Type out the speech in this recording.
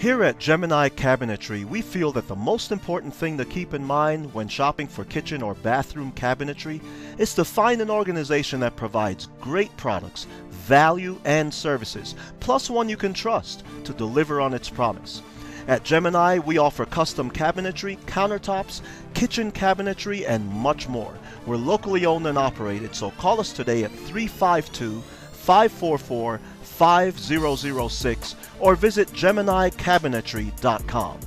Here at Gemini Cabinetry, we feel that the most important thing to keep in mind when shopping for kitchen or bathroom cabinetry is to find an organization that provides great products, value, and services, plus one you can trust to deliver on its promise. At Gemini, we offer custom cabinetry, countertops, kitchen cabinetry, and much more. We're locally owned and operated, so call us today at 352 544 5006 or visit GeminiCabinetry.com.